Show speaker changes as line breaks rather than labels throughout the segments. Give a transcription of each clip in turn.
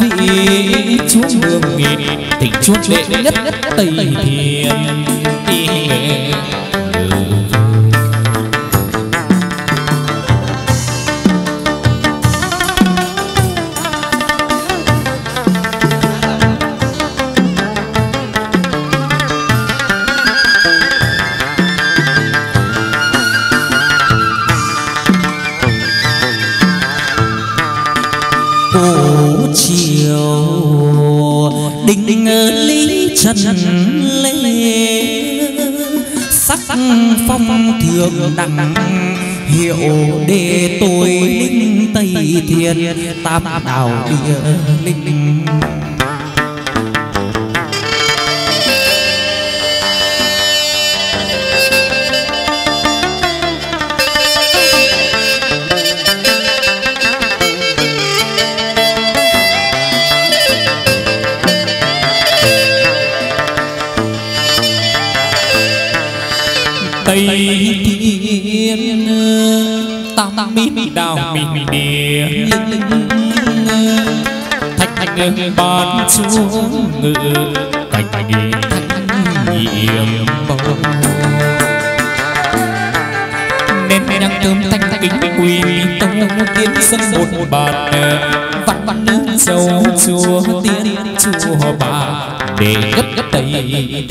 vị chúa mường nghìn tình chúa đệ nhất tây thiền. Phong thường đẳng hiệu đề tôi linh tây thiên tam đạo địa linh. Mít đào mịn địa thạch thạch bàn xuống ngự. Cành cành nhiệm bầu. Nên nhang thơm thanh kính quỳ, tông tiên sân một bàn. Vắt vắt nước dầu chùa tiên chùa bà, để gấp gấp đầy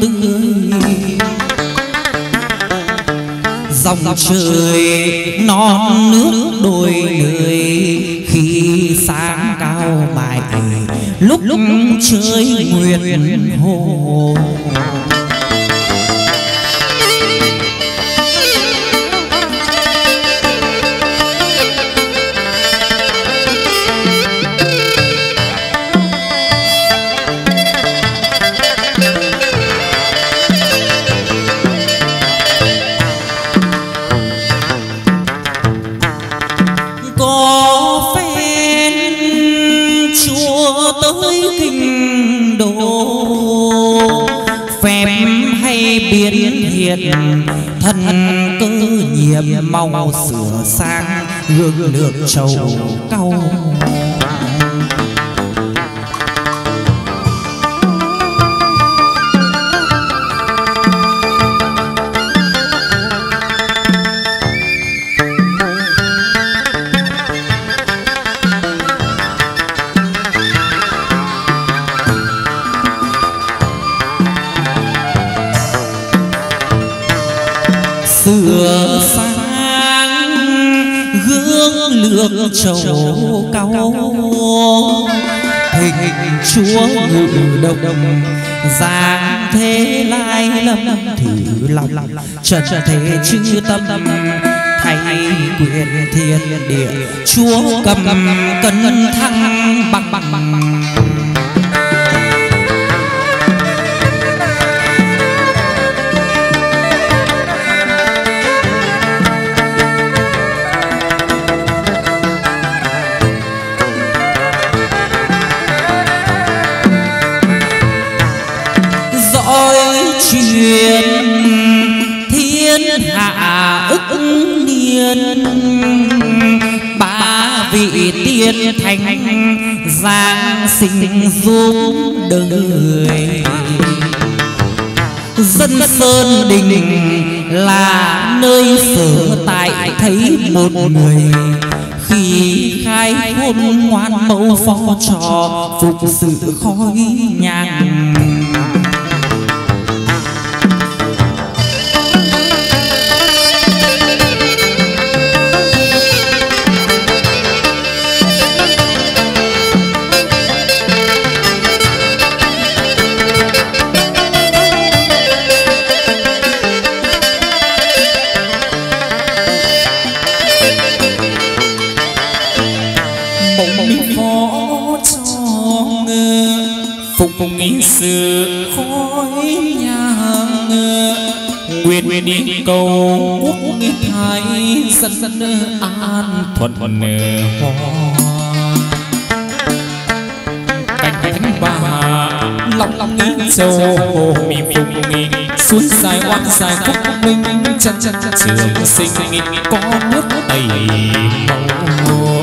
tươi. Dòng trời non nước đôi người khi sáng cao bài lúc lúc trời nguyện hồ thiệt thân cứ nhiệm mong sửa sang gương được trầu câu cao trầu cao hình chúa ngự động. Giang thế lai lâm thử lòng trần thế chư tâm. Thay quyền thiên địa. Chúa cầm cân thăng đình là nơi sở tại thấy một người. Khi khai hôn ngoan mẫu phó trò, phục sự khói nhang an thuận hoa. Cánh bà lòng lòng nghĩ châu hồ mì phùng nghị suối dài oan dài phúc minh chân chân trường sinh có nước đầy màu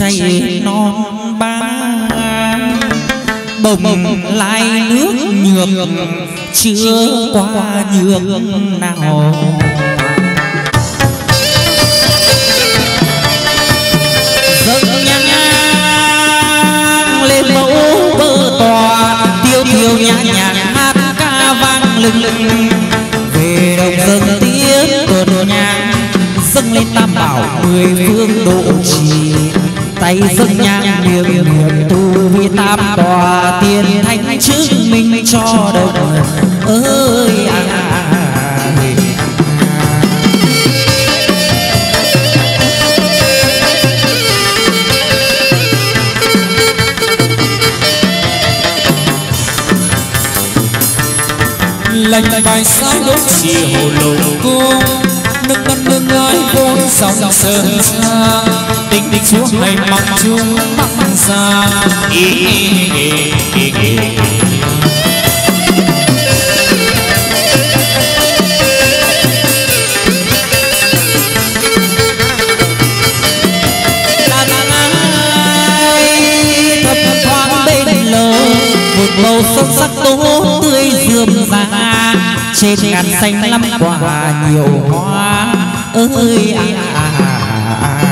nước non non bồng lai nước nhược, chưa qua nhược nào. Dâng nhang lên mẫu bơ tòa, tiêu tiêu nhã nhạc hát ca vang lừng. Lừng về đồng dâng tiếp tuần nhang, dâng lên tam bảo mười phương độ trì tay dâng nhang miệng miệng tu vi tam tòa tiền thanh chứng minh cho đời ơi. à, à, à, lành bài sao đốt chỉ hồ lộ cung nước đất nước ơi vốn dòng sơn xa tình tình chúa hay mặc chung bắc ra. Ý màu sắc sắc tố tươi rườm rà trên ngàn xanh lắm quả nhiều hoa. ơi à, à, à, à.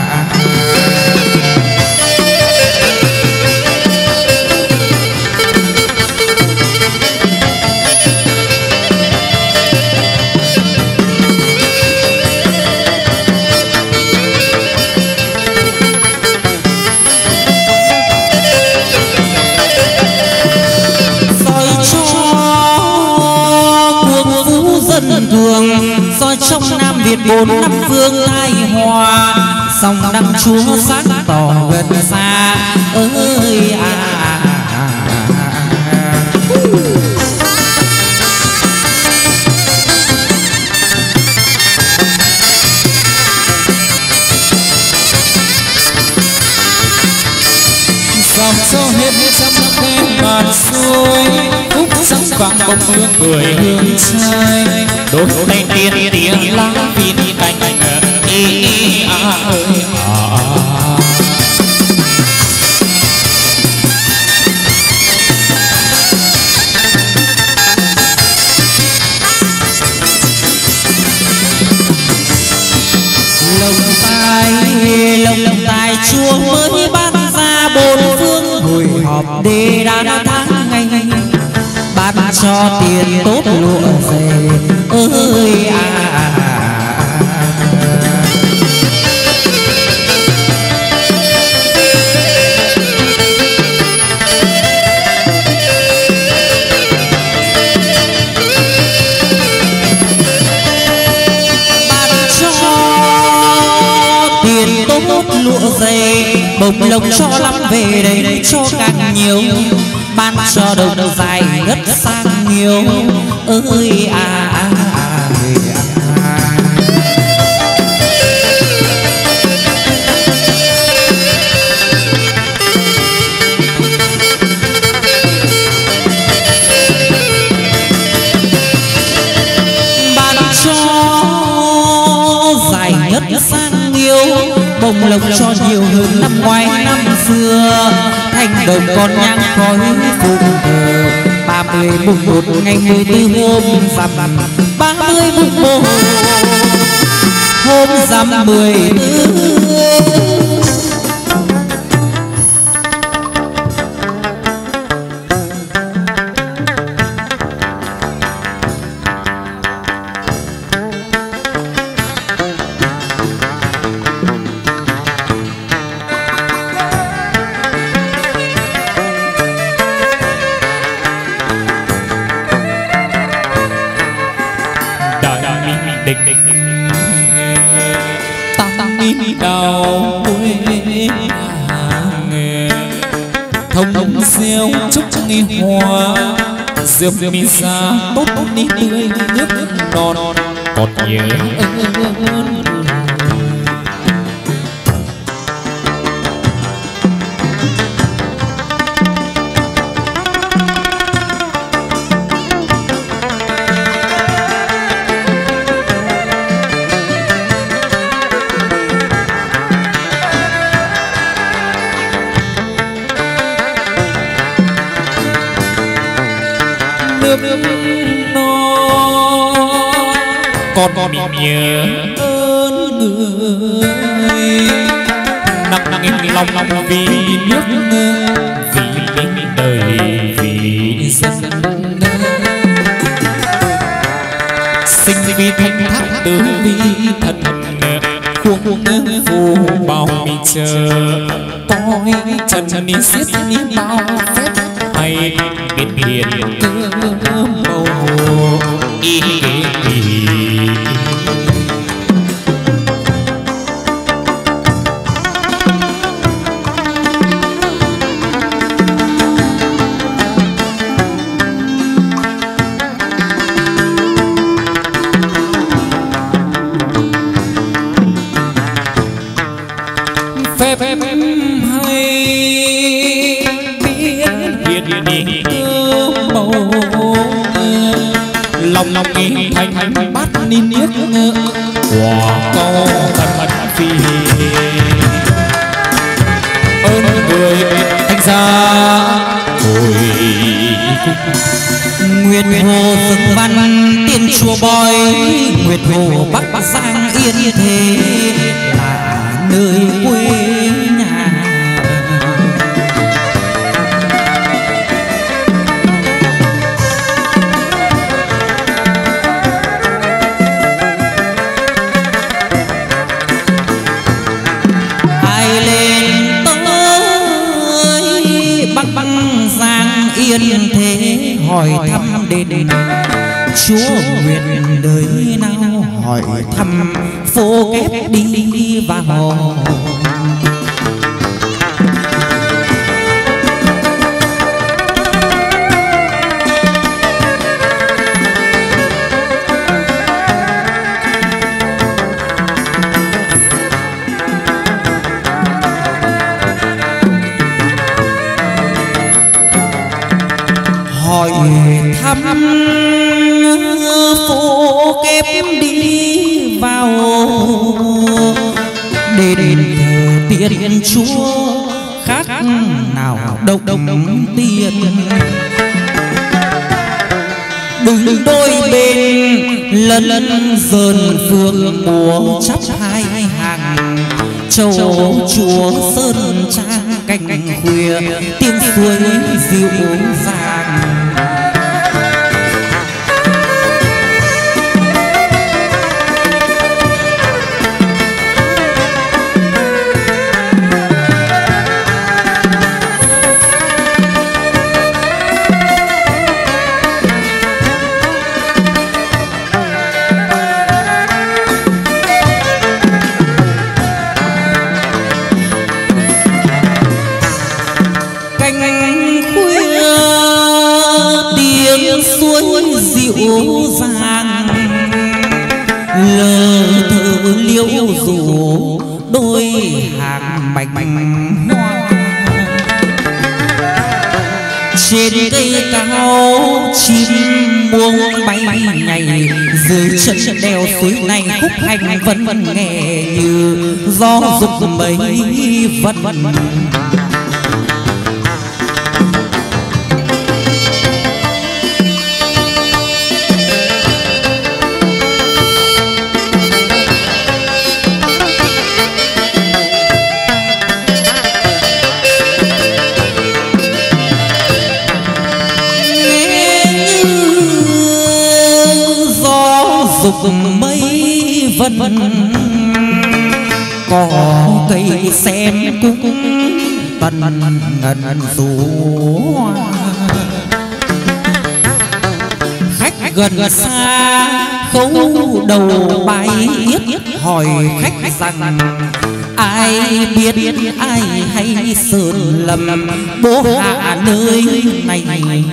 tuyên bốn năm phương tai hòa sông đăng chúa sáng tỏ gần xa. Ơi à, à, à, à
dòng sông hết trăm khen bạt xuôi vàng bông hương người hương trai đôi tay tiên tiếng lá viên cành ê à ơi à
lồng tai, lồng tài chúa mới ban ra bốn phương hồi họp để đàn tháng bát cho tiền tốt lụa về. Ơi à, cho tiền tốt lụa dày bồng lộc cho lắm về đây cho càng nhiều ban cho đồng dài rất sang nhiều ơi à, à, à, à. ban cho dài nhất sang bồng lộc cho nhiều hơn năm ngoái năm xưa. Thành đồng con nhang khói phụng thờ ba mươi mùng một ngày mười tư hôm rằm. ba mươi mùng một hôm rằm mười tư
diệp mi ra tốt đi tươi nước non còn nhớ nhớ ơn người. Nặng nặng lòng lòng vì nước vì đời vì dân sinh vì thanh thác từ vi thần khuôn phù bao mi chờ. Coi trần ni xiết ni bao phép hay biết hiền cơ
thăm phố kép đi vào. Đền thờ tiên chúa khác nào độc đồng tiền đừng đôi bên lần lần dần phương mùa chắp hai hàng. Châu chùa sơn trang canh khuya, tiếng suối dịu dàng. Đèo suối này khúc hành vẫn vẫn nghe như gió dục mây vân vân dục mây vân có cây xem cũng tần ngần dù khách gần xa khấu đầu bay yết hỏi khách rằng, ai biết, ai hay sơn lầm, bố hạ nơi này?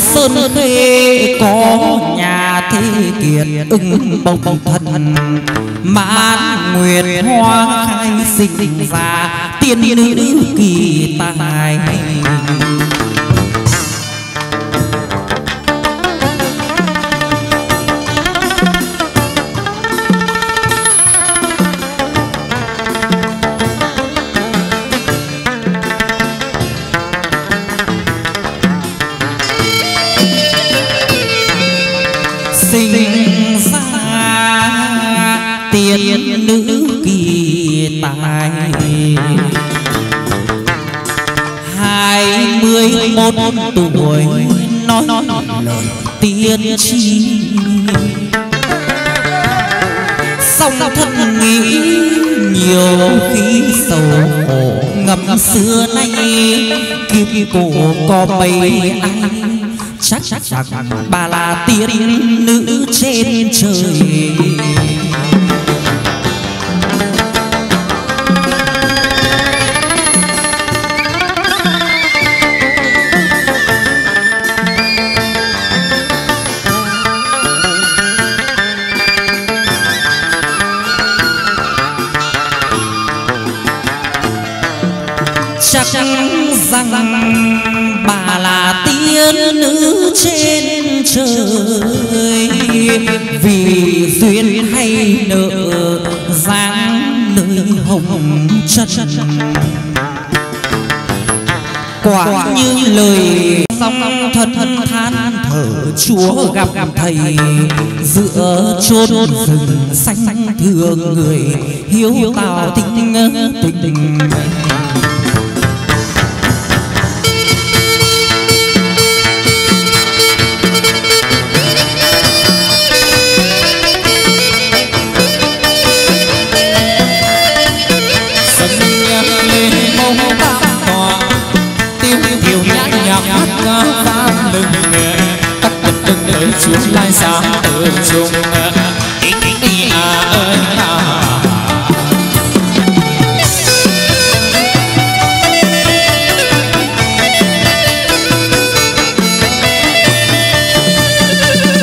Sơn khê có nhà thi kiệt ưng bồng thần. Mãn nguyệt hoa khai sinh ra, tiên nữ kỳ tài. Tình xa tiệt nữ kỳ tài, hai mươi một tuổi nói lời tiên tri. Song thân nghĩ nhiều khi sầu khổ ngầm xưa nay kim cổ có bay anh chắc chắc bà là tiên nữ trên trời. Trên trời. Vì duyên hay nợ, dáng nơi hồng chân quả như lời song thân thân than thở chúa gặp gặp thầy, giữa chốn rừng xanh thương người, hiếu tào tình tình.
Lai sáng từ chung ý ý à ơi à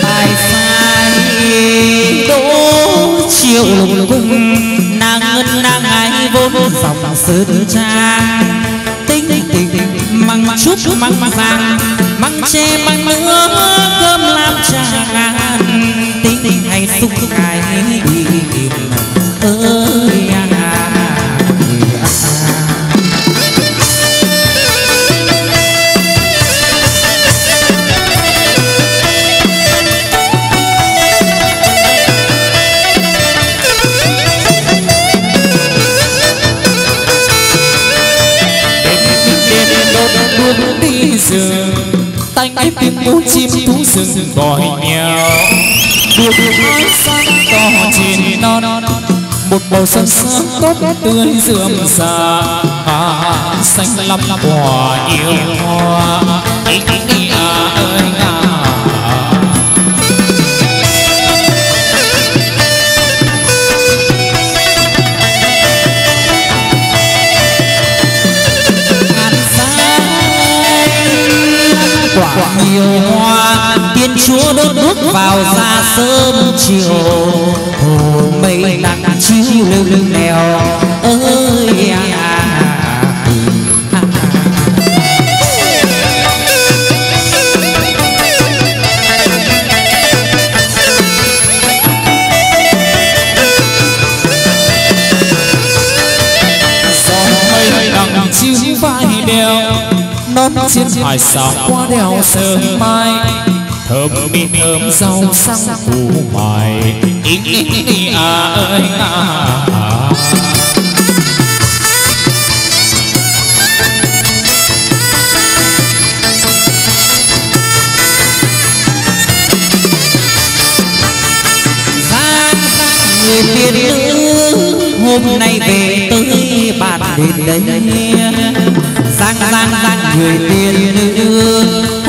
tài sai đỗ chiều lục cung nàng ngân nàng ai vốn dòng sơn trang tinh tình măng chúc măng vàng măng tre măng nữa tinh tình hay xúc ai đi ơi à, à, à.
tay cái tiếng mú chim thú rừng. Gọi to chín non một bầu sân sớm tốt tươi rượm già à, xanh lắm quả yêu hoa. Anh à, ơi
quả nhiều hoa tiên chúa đốt đuốc vào ra sớm chiều. Hồ mây đặt chiếu lưng đèo
trên hải xảo qua đèo sớm mai thơm mịn thơm rau sang củ mài. ý, à ơi à.
Giang người tiên nữ hôm nay về tới bạn đến đây sang sang sang người tiên nữ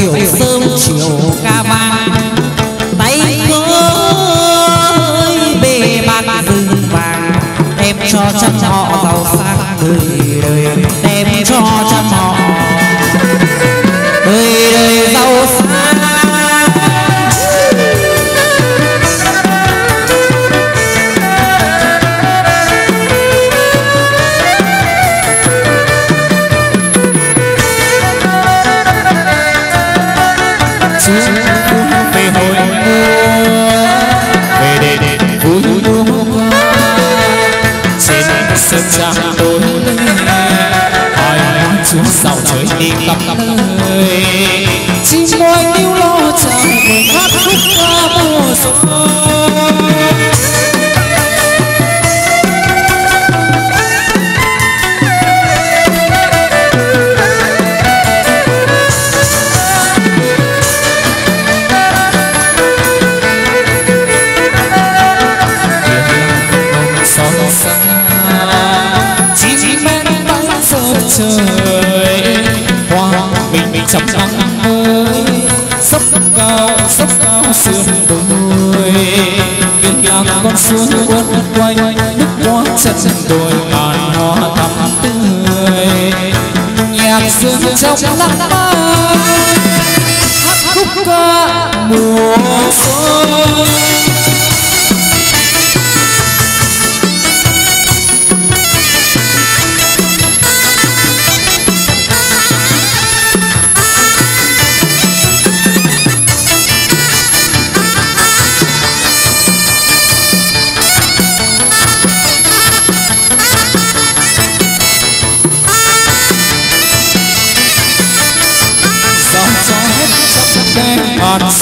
chúa về bách biểu
nhạc dương trong lắng mai hát khúc ca mùa xuân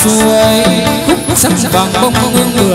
ngọt suối khúc sắc vàng bông hương hương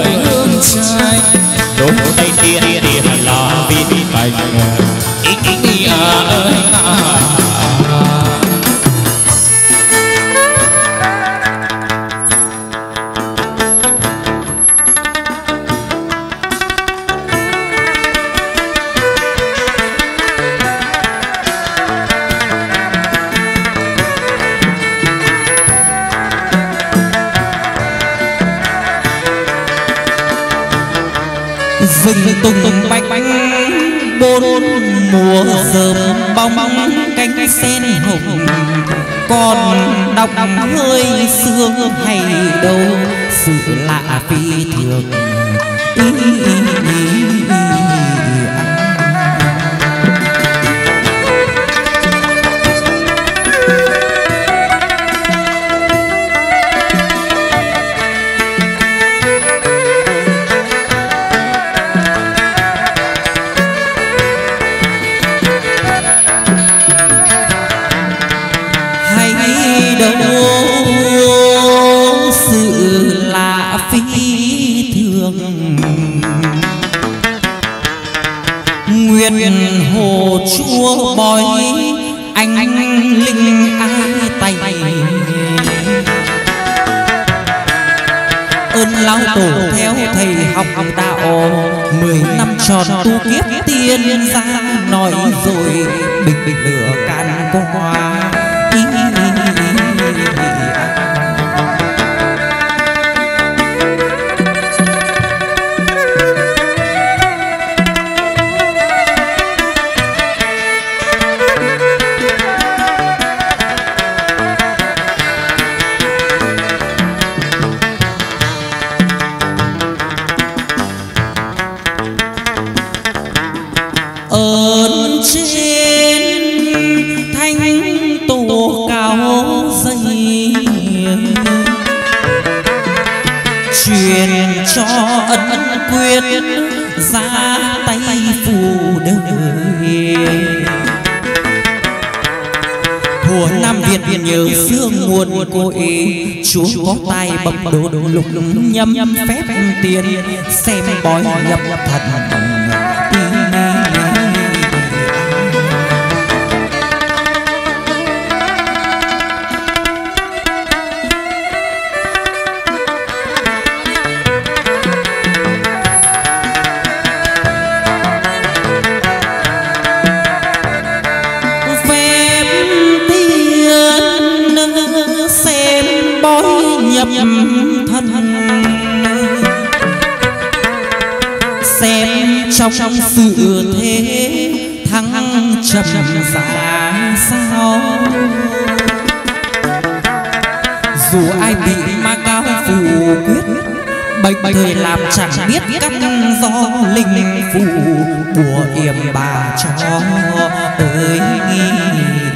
đâu sự lạ phi thường nguyên hồ chúa bói anh linh ai tay ơn lão tổ theo thầy học đạo mười năm tròn tu kiếp tiên gia nói rồi bình bình lửa can qua. Chúa có tay bập đồ lục nhâm phép tiền xem bói nhập thần Nhâm thân xem trong sự thế thăng trầm ra sao dù ai bị ma cao phù quyết, bệnh thời làm chẳng biết các do linh phù của yểm bà cho ơi nghi.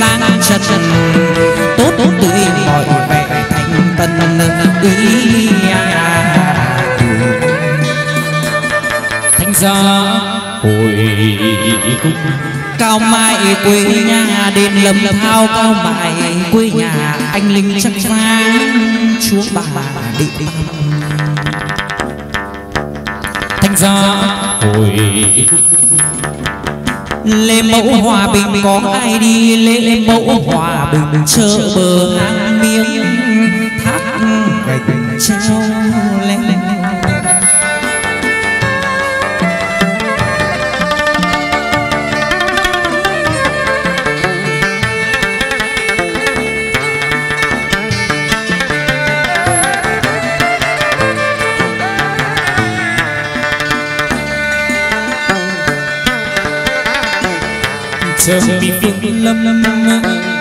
Giang trần tốt tốt tươi. Mọi vẻ thành tân ý
thành ra hồi cung
cao mai quê nhà đền lâm thao cao mai quê nhà anh linh chắc vang chúa bà định
thành ra hồi
lễ mẫu hòa bình có ai đi? lễ mẫu hòa bình chợ bờ hang miếng thác gạch treo
sớm đi phương lâm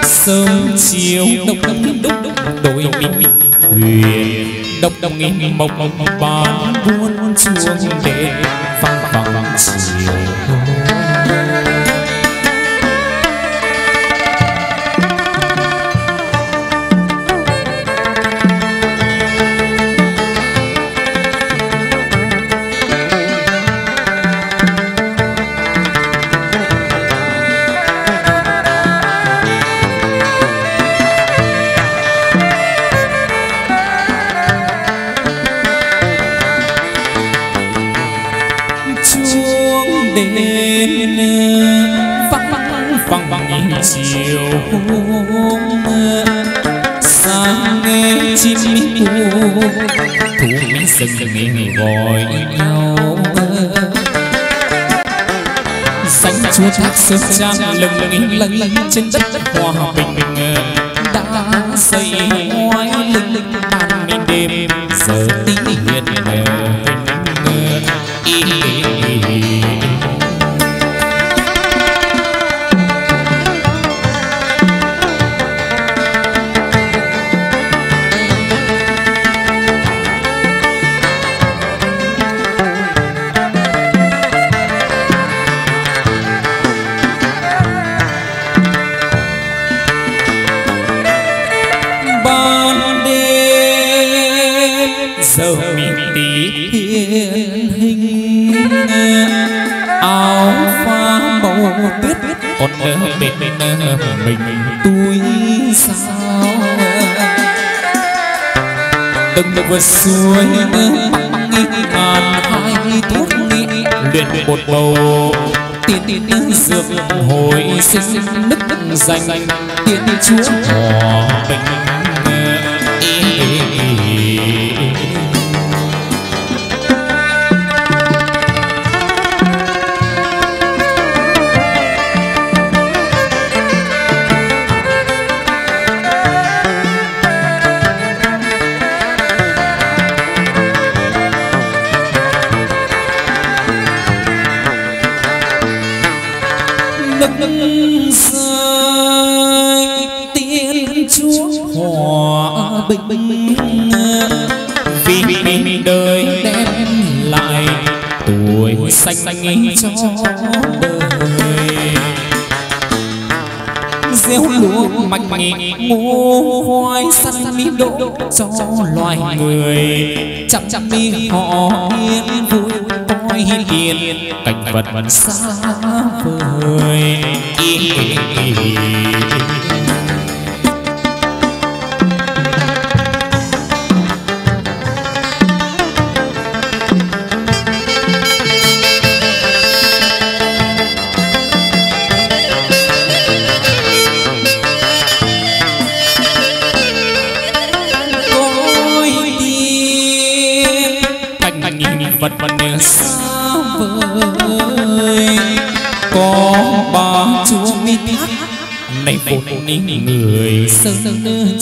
sớm chiều đông đông đông đôi mi huyền đông đông nghìn mộng bán buôn chuông để vang vang chiều chiều hôm sáng nghe chim cu thú rừng nghe gọi nhau sóng chúa thác sơn trang lừng lừng lừng trên đất hòa bình đã xây còn bên mình tôi sao từng vượt suối ngàn hai thuốc luyện một bầu tiên tiên dược hồi sinh đức danh tiên chúa hòa bình ngô khoai săn mi đỗ cho loài người chăm chăm mi họ yên vui coi hiền. Cảnh vật xa vời ninh người sơn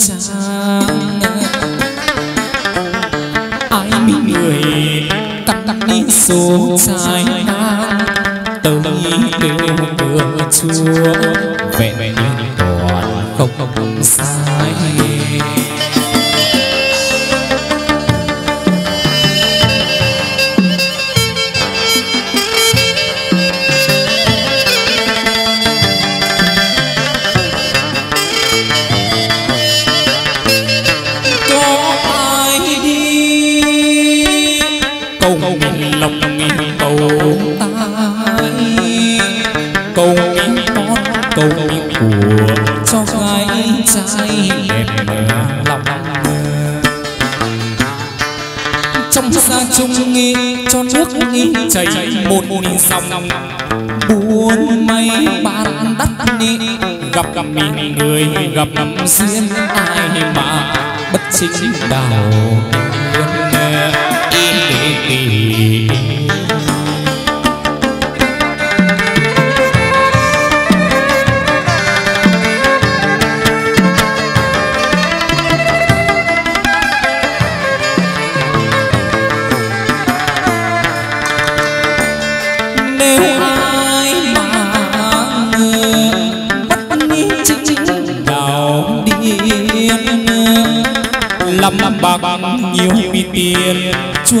gặp duyên ai mà bất chính đào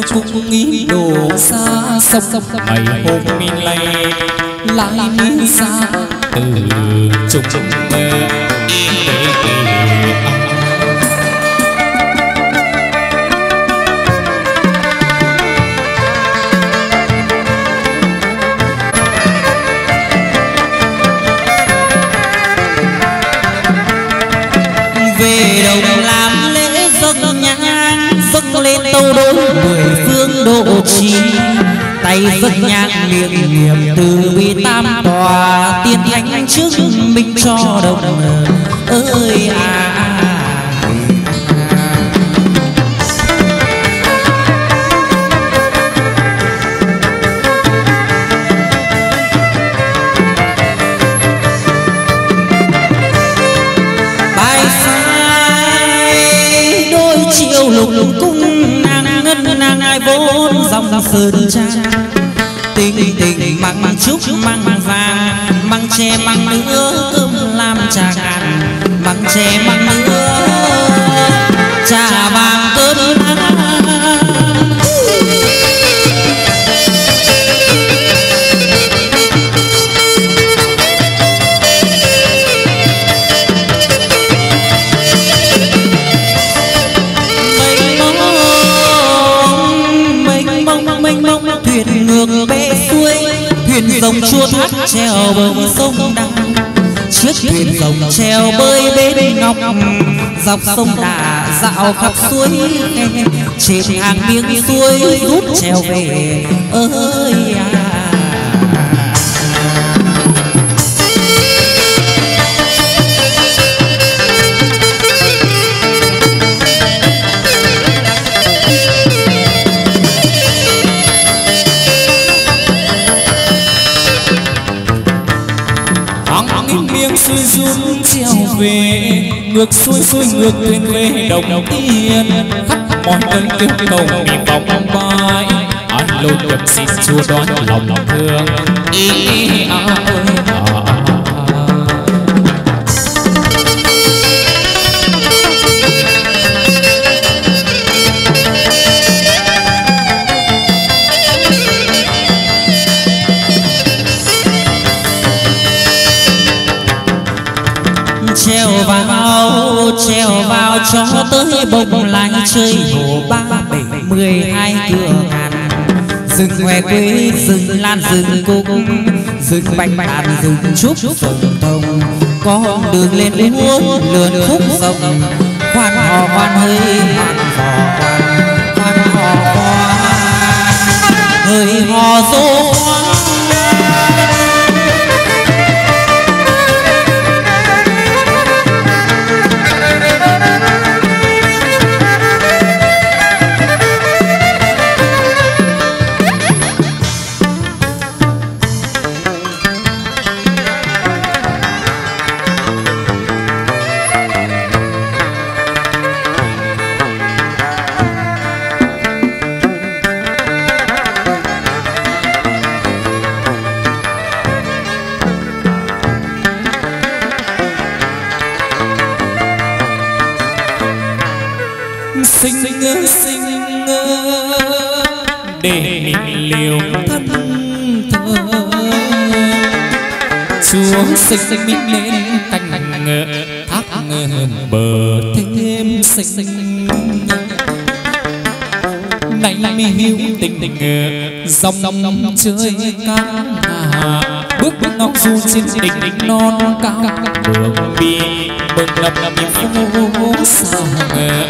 chúa cũng nghĩ đổ xa sông ngày hôm mi lay lại mi xa. Từ trùng mơ
về đối mười phương độ trì tay dâng nhang miệng niệm từ bi tam tòa tiên thánh trước minh cho đồng ơi à, à, vốn sơn trang. Tình tình mang măng trúc mang vàng, mang tre mang nữa cơm làm trà cạn. Mang tre mang nữa rồng chua thác treo bờ sông đăng chiếc thuyền rồng treo bơi bên ngọc. dọc sông đà dạo khắp suối. trên hàng miếng suối rút treo về. Ơi à
Ngược xuôi xuôi ngược thuyền về đồng tiên. Khắp mọi cơn kêu cầu bị vòng vai. Anh lô cầm xin chúa đón lòng thương. Ý à ơi à,
cho tới bồng lai chơi hồ ba bảy mười hai cửa ngàn rừng ngoe quê rừng lan rừng cung rừng bạch đàn rừng trúc rừng thông. Có đường lên uốn, lượn khúc sông khoan hò khoan hơi khoan hò khoan. Khoan hò khoan. Hơi hò dỗ
sinh mình lên cành thác bờ. Thêm sinh sinh. Này mi hiu tình tình dòng dòng chơi ca bước bước ngọc du trên đỉnh non cao đường bi. Ngập ngập niềm phố xa ngờ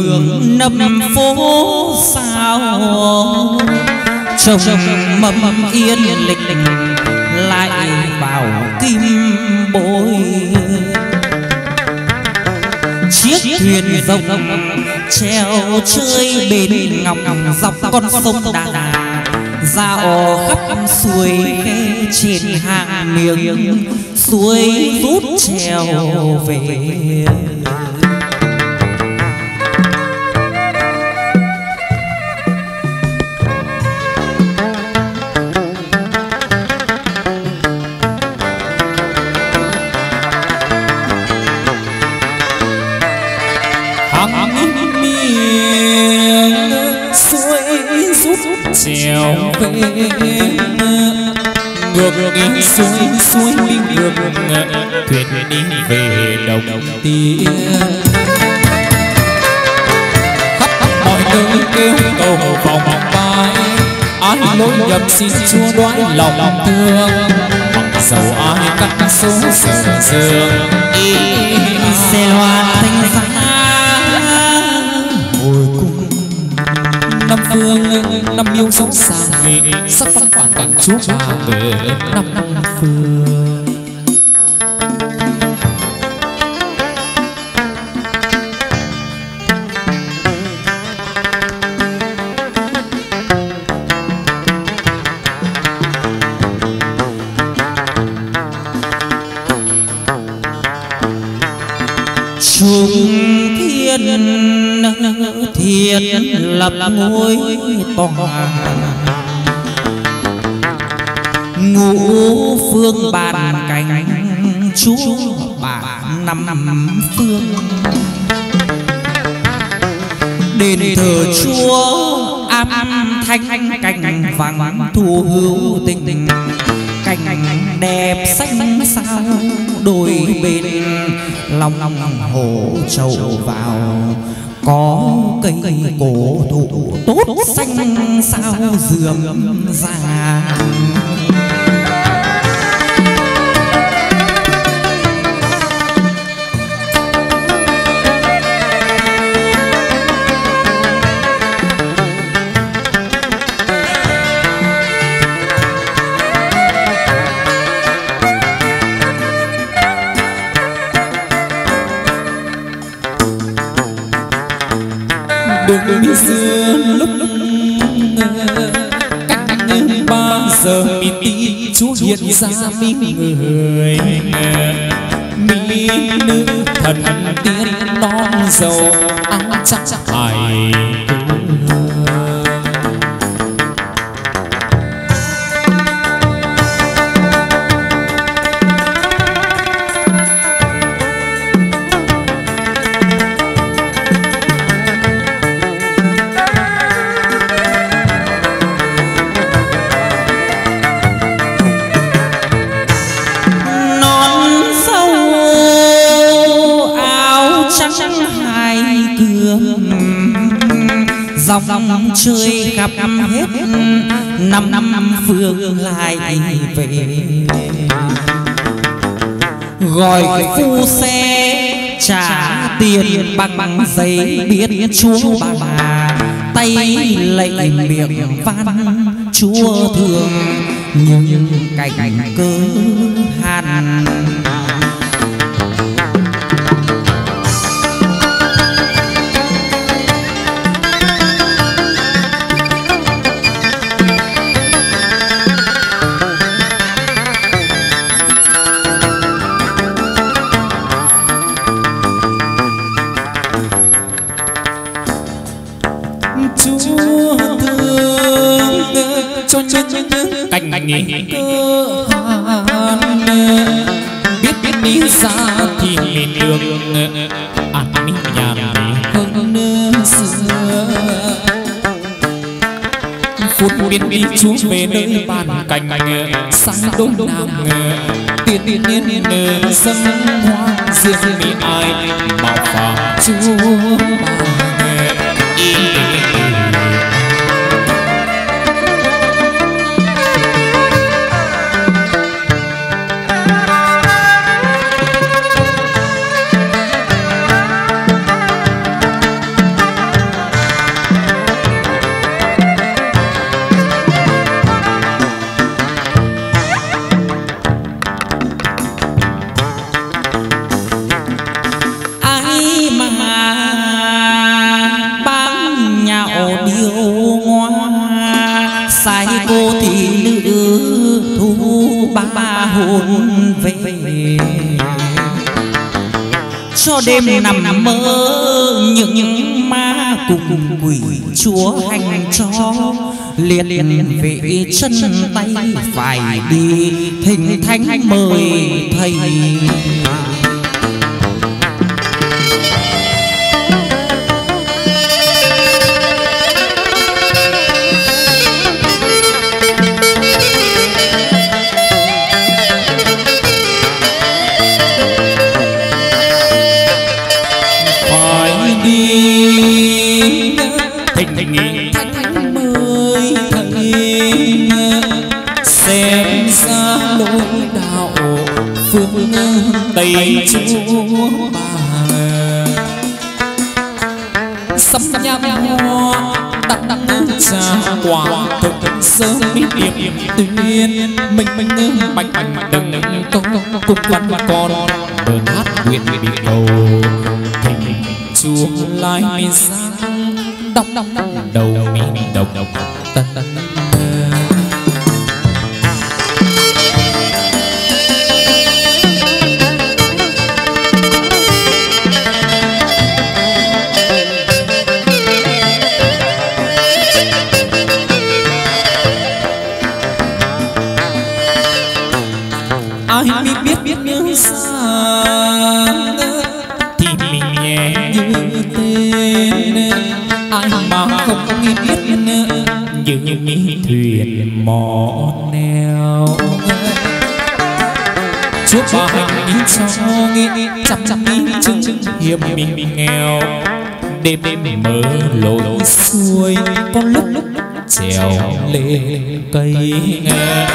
mường năm phố sao trông mầm yên lịch lại vào kim bôi chiếc thuyền rồng treo chơi bên ngọc dọc con sông đà ra ồ khắp suối khe trên hàng miệng suối rút treo về.
Đồng tiên khắp mọi nơi kêu cầu vòng vai ai lối nhầm xin chúa đoái lòng thương dầu ai cắt số sờ sương
y xe loan thanh giá
năm phương năm yêu sống sang nghị sắc văn quản cảnh chúa bà về năm năm phương
lập ngôi tòa ngũ phương bàn cảnh chúa bản năm năm phương. Đền thờ chúa am thanh cảnh vàng thu hữu tình cảnh đẹp xanh sao đôi bên lòng lòng hồ trầu vào có cây cổ thụ tốt xanh sao dườm già
hiện ra mi người. Mi nữ thần tiên non dầu áo chắc hài
dòng chơi khắp hết năm năm phương lại về. Gọi phu xe trả tiền bằng bằng giấy biết chúa bà bà. Tay lệnh miệng van chúa thương. Nhưng cảnh cơ hàn
chú về nơi bàn cảnh sáng đông nam tiên tiên niên sân hoa riêng mi ai bảo phạm chúa
sai ba hồn về cho đêm nằm mơ những những ma cùng quỷ chúa hành cho, liệt liền về chân tay phải đi thỉnh thánh mời thầy.
Tuy nhiên tuyên mình mình bạch bạch đừng công cùng văn con. Đơn hát nguyện bị cầu thỉnh chuông lai mi sang đọc đọc đọc. Ai biết biết biết nhớ xa thì mình nhẹ như tên ai mà không biết biết như như thuyền mò neo chúa bà hành đi cho nghĩ chăm chăm ý chứng hiểm mình nghèo. Đêm đêm mơ lội xuôi, có lúc lúc trèo lên cây nghe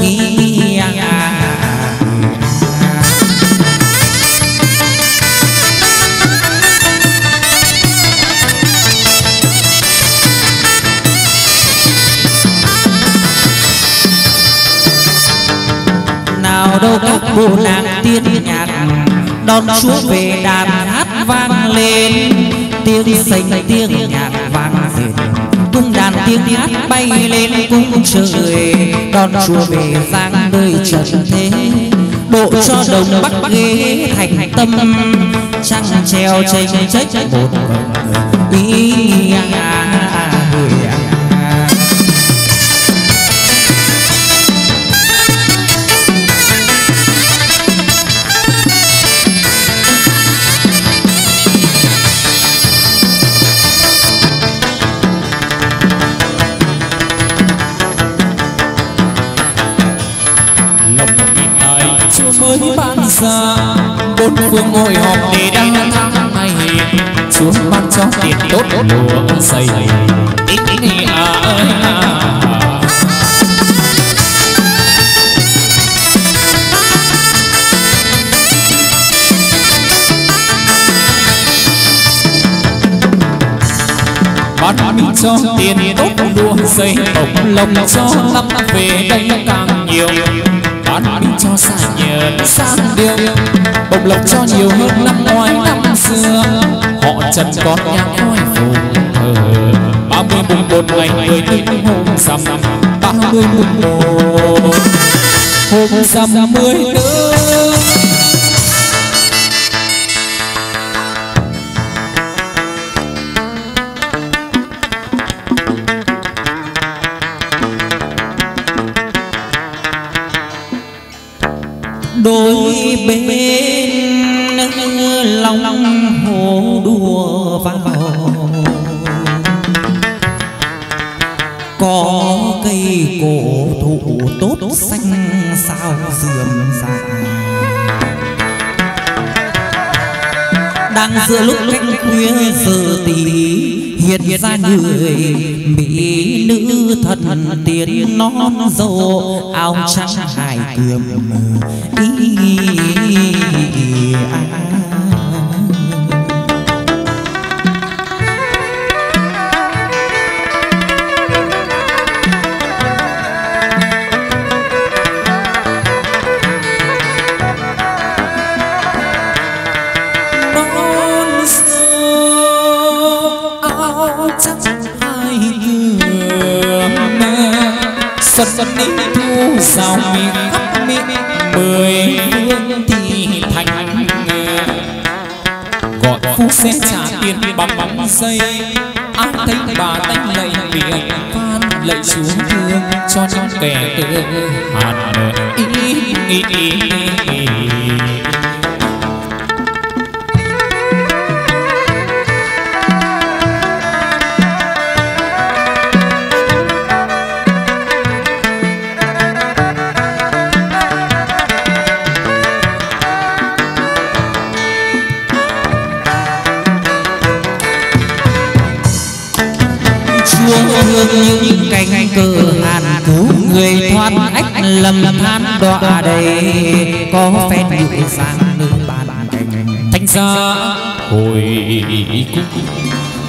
nghi nào đâu các bộ nàng tiên nhạc đón chúa về đàn hát vang lên. Tiếng sành tiếng nhạc vang rền cung đàn tiếng hát bay lên cung trời. Đón chúa về giang nơi trần thế. Độ cho đồng bắc ghế thành tâm. Trăng treo tranh trách một ý
nghĩa bốn phương hội họp để đăng. Thăng này xuống ban cho tiền tốt lúa xây. Ít ít à ơi à. à. Ban cho tiền tốt đua xây. Tổng lộc cho năm về đây càng nhiều. Đón đi cho sang nhờ sang điều bộc lộc cho nhiều hơn năm ngoái năm xưa. Họ trần con nhà ngoài phù thờ. Ba mươi mùng một ngày mười tin hôm rằm, ba mươi mùng một. Hôm rằm mười tết
bên lòng hồ đùa vào có cây cổ thụ tốt xanh sao dườm dài. Đang giữa lúc canh khuya giờ tí hiện ra người mỹ nữ thần tiền non dâu áo trắng hài cườm ý à.
Xuân đi thu sao miệng khắp miệng mười hương thì thành gọi phu sẽ trả tiền bằng bằng dây ai thấy bà đánh lạy miệng, phan lạy xuống thương cho những kẻ cơ hàn ý nghĩ.
Lầm than đọa đầy. Có phen dịu dàng nước bàn
thành. Ra hồi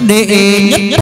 để nhất